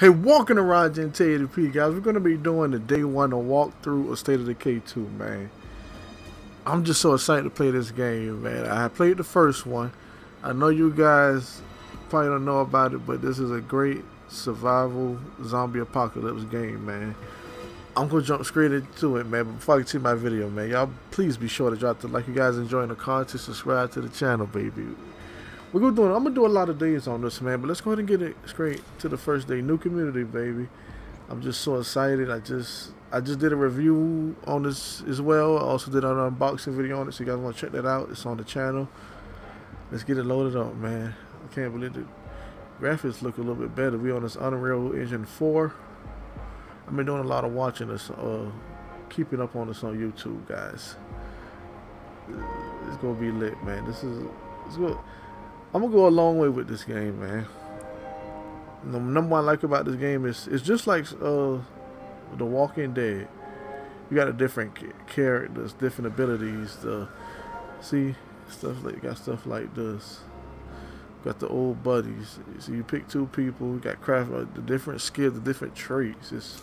Hey, walking around Gen P, guys. We're going to be doing the day one of walkthrough of State of Decay 2, man. I'm just so excited to play this game, man. I played the first one. I know you guys probably don't know about it, but this is a great survival zombie apocalypse game, man. I'm going to jump straight into it, man. But before I to my video, man, y'all please be sure to drop the like. You guys enjoying the content, subscribe to the channel, baby. We're gonna do. I'm gonna do a lot of days on this, man. But let's go ahead and get it straight to the first day. New community, baby. I'm just so excited. I just I just did a review on this as well. I also did an unboxing video on it, so you guys want to check that out. It's on the channel. Let's get it loaded up, man. I can't believe it. Graphics look a little bit better. We on this Unreal Engine 4. I've been doing a lot of watching this, uh, keeping up on this on YouTube, guys. It's gonna be lit, man. This is it's good. I'm gonna go a long way with this game, man. The number one I like about this game is it's just like uh, The Walking Dead. You got a different characters, different abilities. The see stuff like got stuff like this. Got the old buddies. So you pick two people. You got craft uh, the different skills, the different traits. It's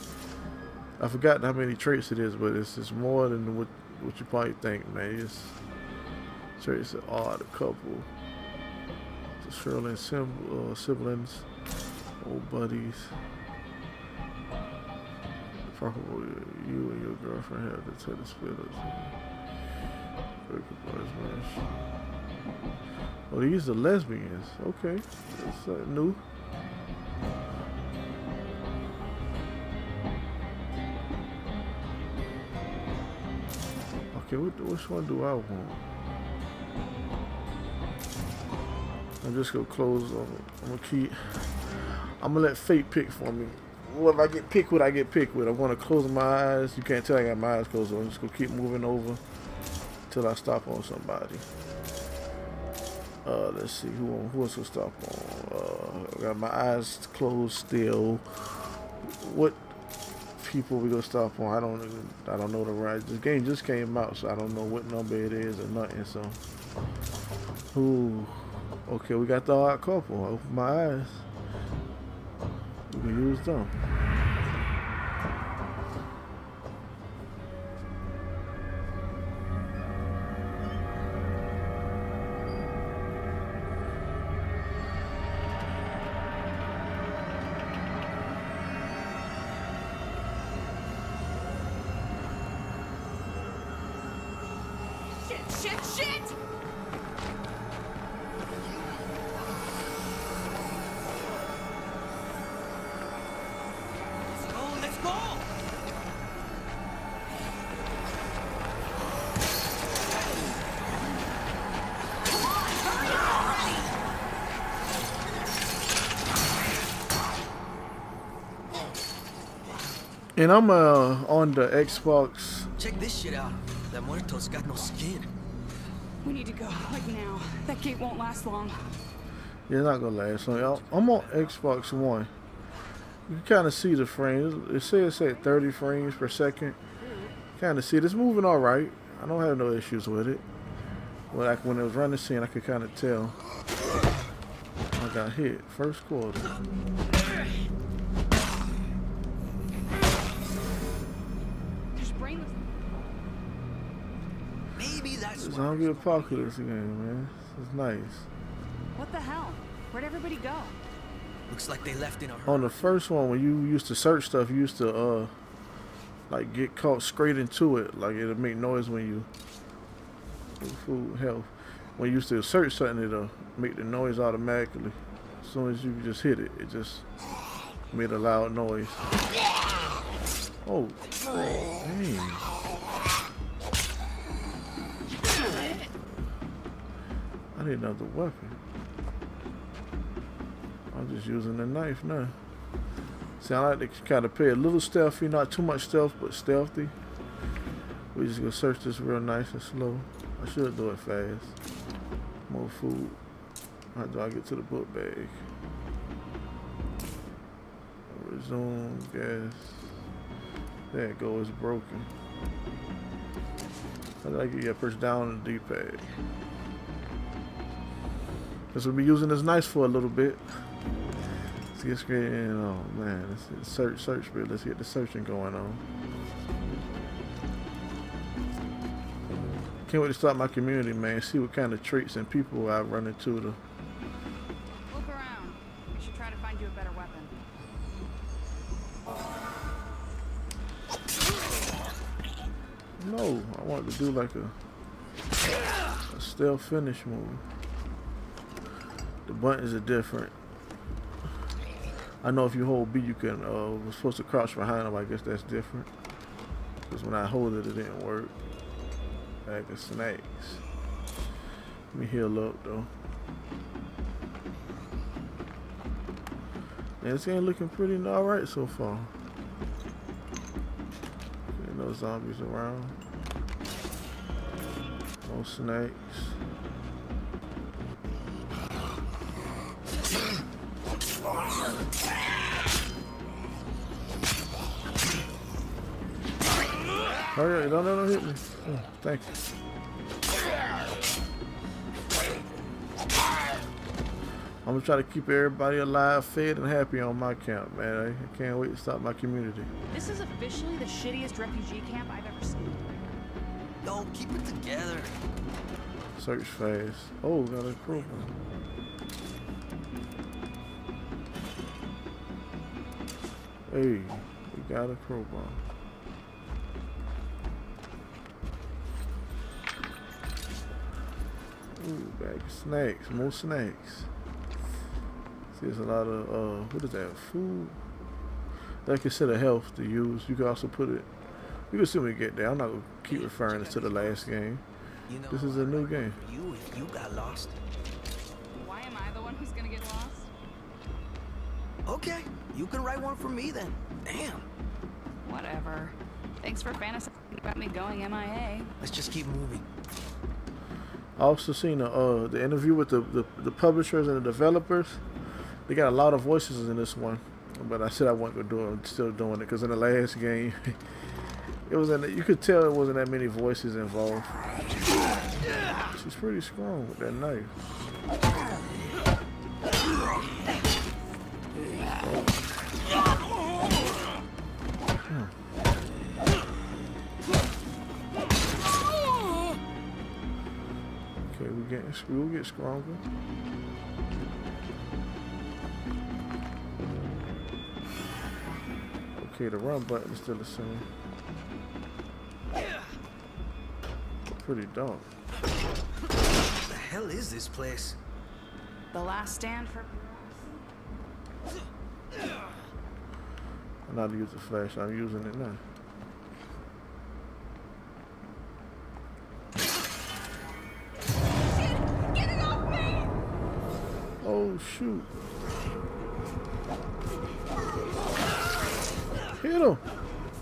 I forgot how many traits it is, but it's it's more than what what you probably think, man. It's traits are odd, a couple. Shirley sim uh, siblings, old buddies. Probably you and your girlfriend have the tennis spitters. Oh, these are lesbians. Okay, that's uh, new. Okay, which one do I want? I'm just gonna close. I'm, I'm gonna keep. I'm gonna let fate pick for me. What if I get picked with, I get picked with. I'm gonna close my eyes. You can't tell I got my eyes closed. I'm just gonna keep moving over until I stop on somebody. Uh, let's see who who else to stop on. Uh, I got my eyes closed still. What people we gonna stop on? I don't I don't know the right. This game just came out, so I don't know what number it is or nothing. So, who? Okay, we got the odd couple. Open my eyes. We can use them. Shit, shit, shit! And I'm uh, on the Xbox. Check this shit out. That muerto's got no skin. We need to go, like now. That gate won't last long. Yeah, not gonna last long. I'm on Xbox One. You can kind of see the frames. It says at 30 frames per second. Kind of see it. It's moving all right. I don't have no issues with it. But like when it was running scene, I could kind of tell. I got hit first quarter. Zombie apocalypse game, man. This is nice. What the hell? Where'd everybody go? Looks like they left in a hurry. On the first one, when you used to search stuff, you used to uh, like get caught straight into it. Like it'll make noise when you food health. When you used to search something, it'll make the noise automatically. As soon as you just hit it, it just made a loud noise. Oh, dang. Need another weapon. I'm just using the knife now. See, I like to kind of play a little stealthy, not too much stealth, but stealthy. We just gonna search this real nice and slow. I should do it fast. More food. How do I get to the book bag? Resume gas. There it goes, broken. How do I get your push down on the D-pad? Because we'll be using this knife for a little bit. Let's get straight in. Oh man, let's search, search, bit. Let's get the searching going on. Can't wait to start my community, man. See what kind of traits and people I run into. To Look around. We should try to find you a better weapon. no, I want to do like a, a stealth finish move. The buttons are different. I know if you hold B, you can. Uh, was supposed to crouch behind them. I guess that's different. Because when I hold it, it didn't work. Back of snakes. Let me heal up though. This game looking pretty alright so far. Okay, no zombies around. No snakes. Hurry, don't, don't, don't hit me. Oh, thank you. I'm gonna try to keep everybody alive, fed, and happy on my camp, man. I can't wait to start my community. This is officially the shittiest refugee camp I've ever seen. Yo, keep it together. Search phase. Oh, got a crowbar. Hey, we got a crowbar. Ooh, bag of snakes, more snakes. See, there's a lot of, uh, what is that, food? That can They consider health to use. You can also put it, you can see when we get there. I'm not going to keep referring this to the last game. You know, This is a I'd new game. You if you got lost. Why am I the one who's gonna get lost? Okay, you can write one for me then. Damn. Whatever. Thanks for fantasizing about me going MIA. Let's just keep moving. I also seen the uh, the interview with the, the the publishers and the developers. They got a lot of voices in this one, but I said I wasn't gonna do it. I'm still doing it because in the last game, it was in. You could tell it wasn't that many voices involved. She's pretty strong with that knife. Okay, we getting we'll get stronger. Okay, the run button is still the same. Pretty dark. What the hell is this place? The last stand for. I'm not to use the flash. I'm using it now. Oh shoot! Hit him!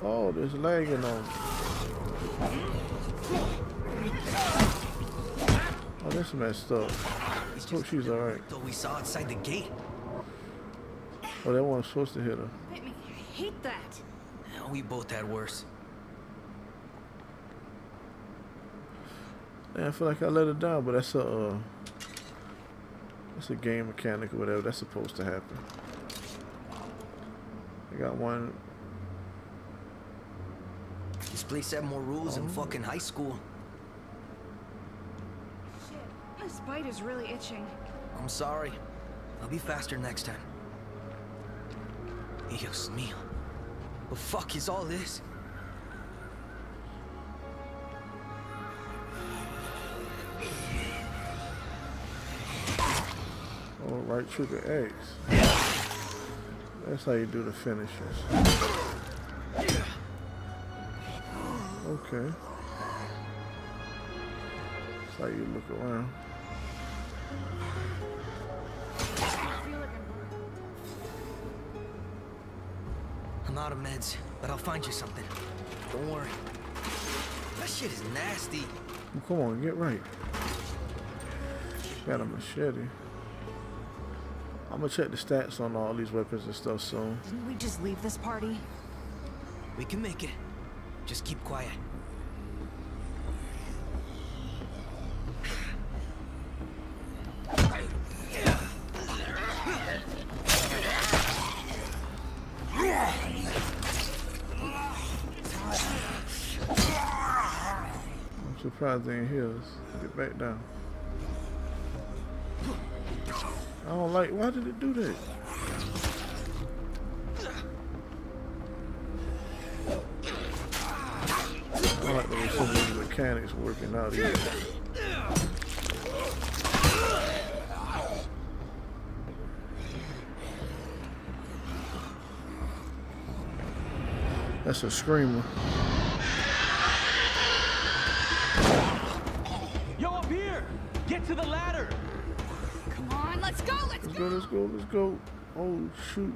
Oh, there's lagging on. Oh, that's messed up. He's Hope she's alright. Though we saw outside the gate. Oh, that one's supposed to hit her. Hit. I hate that. Yeah, We both had worse. Man, I feel like I let her down, but that's a uh, that's a game mechanic or whatever. That's supposed to happen. I got one. This place had more rules than oh. fucking high school. Shit. This bite is really itching. I'm sorry. I'll be faster next time. Dios mío. The fuck is all this? Oh, through the X. That's how you do the finishes. Okay. That's how you look around. I feel like I'm. I'm out of meds, but I'll find you something. Don't worry. That shit is nasty. Well, come on, get right. Got a machete. I'm gonna check the stats on all these weapons and stuff soon. Didn't we just leave this party? We can make it. Just keep quiet. I'm surprised they ain't here. Let's get back down. I don't like. Why did it do that? I like the way some of these mechanics working out here. That's a screamer. Yo, up here! Get to the ladder! Come on, let's go, let's Let's go. go, let's go, let's go. Oh, shoot.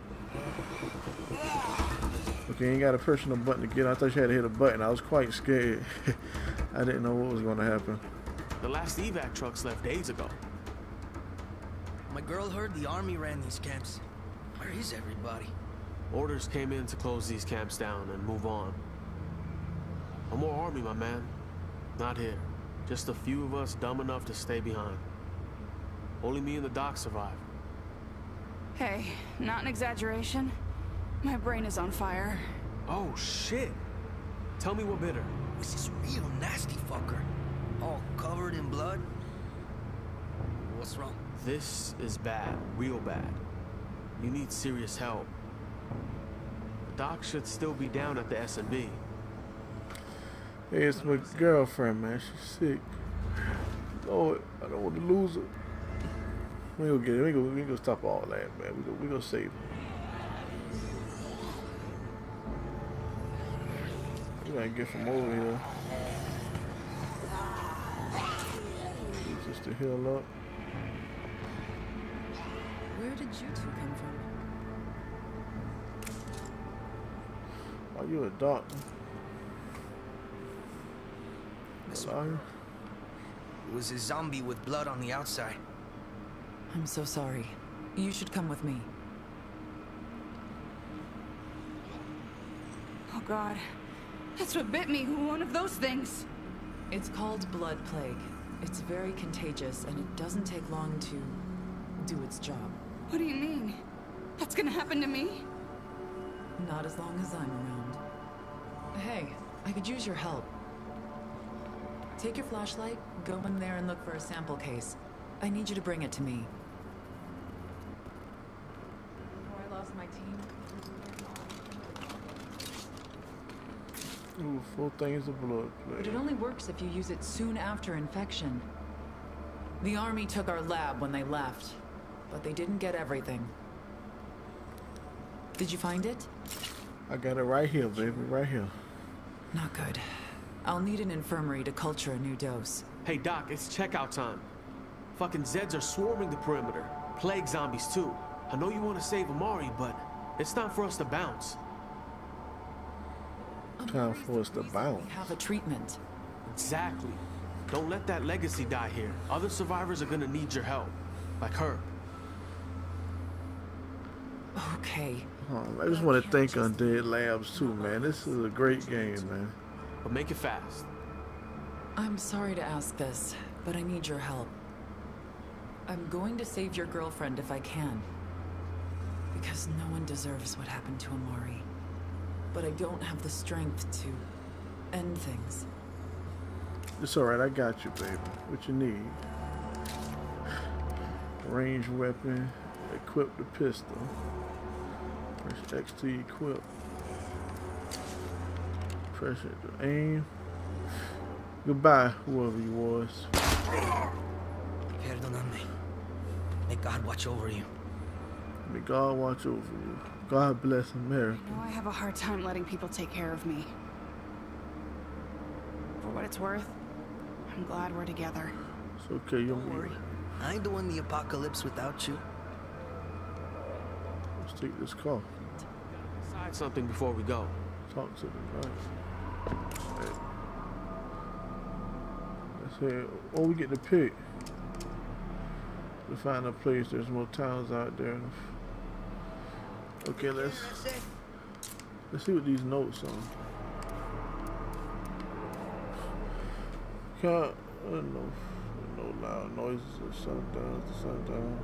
Okay, ain't got a personal button to get. I thought you had to hit a button. I was quite scared. I didn't know what was going to happen. The last evac trucks left days ago. My girl heard the army ran these camps. Where is everybody? Orders came in to close these camps down and move on. No more army, my man. Not here. Just a few of us dumb enough to stay behind. Only me and the doc survived. Hey, not an exaggeration. My brain is on fire. Oh, shit! Tell me what bit her. This is real nasty fucker. All covered in blood. What's wrong? This is bad. Real bad. You need serious help. The doc should still be down at the S&B. Hey, it's my girlfriend, man. She's sick. Lord, I don't want to lose her. We gonna get it. We gonna, we gonna stop all that, man. We gonna, we gonna save. We gotta get from over here. Just to heal up. Where did you two come from? Are you a doctor? This was a zombie with blood on the outside. I'm so sorry. You should come with me. Oh god. That's what bit me, one of those things. It's called blood plague. It's very contagious, and it doesn't take long to do its job. What do you mean? That's gonna happen to me? Not as long as I'm around. Hey, I could use your help. Take your flashlight, go in there and look for a sample case. I need you to bring it to me. Before I lost my team, Ooh, four things of blood. But it only works if you use it soon after infection. The army took our lab when they left, but they didn't get everything. Did you find it? I got it right here, baby, right here. Not good. I'll need an infirmary to culture a new dose. Hey, Doc, it's checkout time. Fucking Zeds are swarming the perimeter. Plague zombies, too. I know you want to save Amari, but it's time for us to bounce. Time for us to bounce. We have a treatment. Exactly. Don't let that legacy die here. Other survivors are gonna need your help. Like her. Okay. Oh, I just want to thank Undead Labs too, man. This is a great game, man. But make it fast. I'm sorry to ask this, but I need your help. I'm going to save your girlfriend if I can. Because no one deserves what happened to Amari. But I don't have the strength to end things. It's alright, I got you, baby. What you need? Range weapon. Equip the pistol. Press X to equip. Press it to aim. Goodbye, whoever you was. Perdóname. May God watch over you. May God watch over you. God bless America. I know I have a hard time letting people take care of me. For what it's worth, I'm glad we're together. It's okay, you'll Don't worry. I ain't doing the apocalypse without you. Let's take this call. Decide something before we go. Talk to them, right? Hey. Let's say, or oh, we get to pick. To find a place, there's more towns out there. Okay, let's let's see what these notes are. Can't, I uh, don't know, no loud noises or sundown, sundown.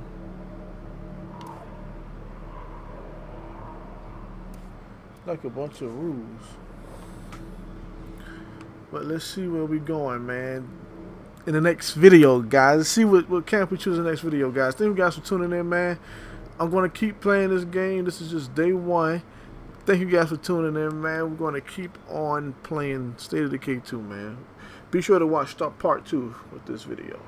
like a bunch of rules. But let's see where we going, man. In the next video, guys. Let's see what, what camp we choose in the next video, guys. Thank you guys for tuning in, man. I'm going to keep playing this game. This is just day one. Thank you guys for tuning in, man. We're going to keep on playing State of Decay 2, man. Be sure to watch part two with this video.